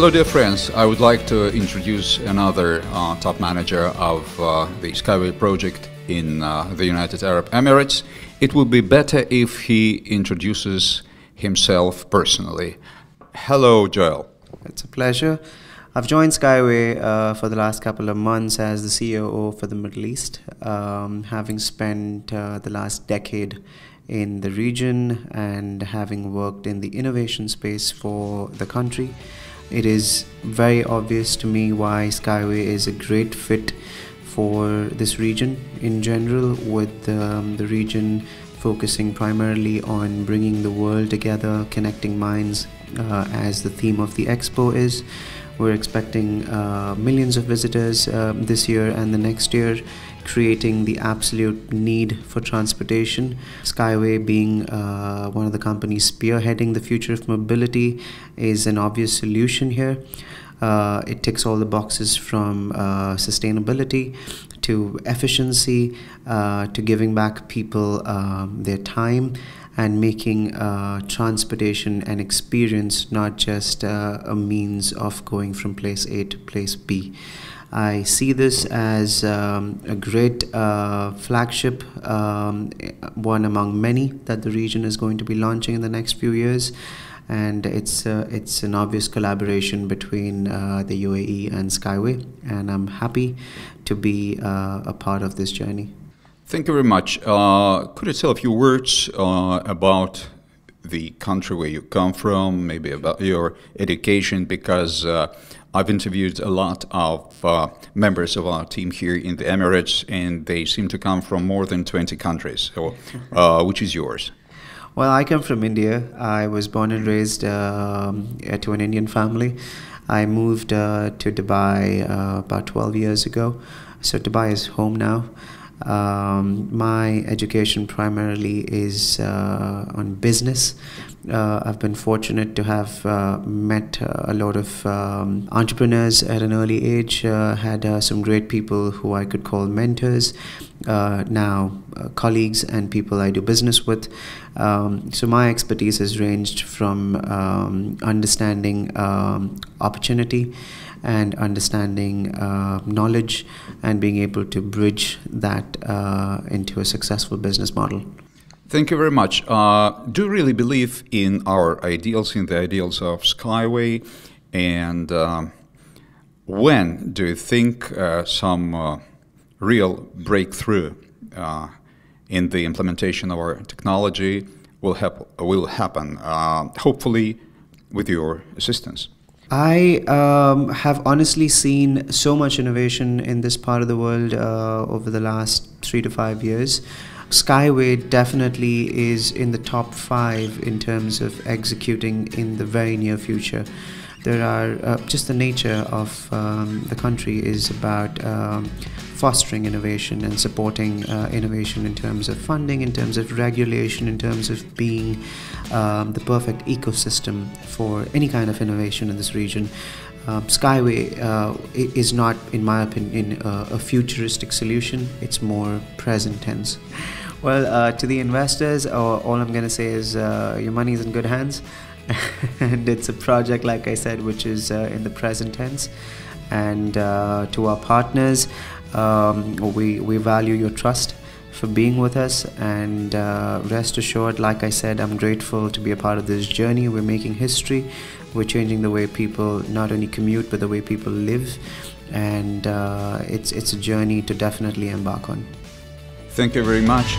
Hello, dear friends. I would like to introduce another uh, top manager of uh, the Skyway project in uh, the United Arab Emirates. It would be better if he introduces himself personally. Hello, Joel. It's a pleasure. I've joined Skyway uh, for the last couple of months as the COO for the Middle East, um, having spent uh, the last decade in the region and having worked in the innovation space for the country. It is very obvious to me why Skyway is a great fit for this region in general, with um, the region focusing primarily on bringing the world together, connecting minds, uh, as the theme of the expo is. We're expecting uh, millions of visitors uh, this year and the next year, creating the absolute need for transportation. Skyway, being uh, one of the companies spearheading the future of mobility, is an obvious solution here. Uh, it ticks all the boxes from uh, sustainability to efficiency uh, to giving back people um, their time and making uh, transportation an experience, not just uh, a means of going from place A to place B. I see this as um, a great uh, flagship, um, one among many that the region is going to be launching in the next few years and it's uh, it's an obvious collaboration between uh, the UAE and Skyway, and I'm happy to be uh, a part of this journey. Thank you very much. Uh, could you tell a few words uh, about the country where you come from, maybe about your education, because uh, I've interviewed a lot of uh, members of our team here in the Emirates, and they seem to come from more than 20 countries. So, uh, which is yours? Well, I come from India. I was born and raised um, to an Indian family. I moved uh, to Dubai uh, about 12 years ago. So, Dubai is home now. Um, my education primarily is uh, on business. Uh, I've been fortunate to have uh, met uh, a lot of um, entrepreneurs at an early age, uh, had uh, some great people who I could call mentors, now colleagues and people I do business with. Um, so my expertise has ranged from um, understanding um, opportunity and understanding uh, knowledge and being able to bridge that uh, into a successful business model. Thank you very much. Uh, do you really believe in our ideals, in the ideals of Skyway? And uh, when do you think uh, some uh, real breakthrough in the implementation of our technology will, hap- will happen? hopefully, with your assistance. I um, have honestly seen so much innovation in this part of the world uh, over the last three to five years. Skyway definitely is in the top five in terms of executing in the very near future. There are uh, just the nature of um, the country is about um, fostering innovation and supporting uh, innovation in terms of funding, in terms of regulation, in terms of being um, the perfect ecosystem for any kind of innovation in this region. Um, Skyway uh, is not, in my opinion, uh, a futuristic solution. It's more present tense. Well, uh, to the investors, all I'm going to say is uh, your money is in good hands. and it's a project, like I said, which is uh, in the present tense. And uh, to our partners, um, we, we value your trust for being with us and uh, rest assured like i said i'm grateful to be a part of this journey. We're making history. We're changing the way people not only commute but the way people live. And uh, it's it's a journey to definitely embark on. Thank you very much